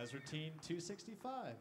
as routine 265.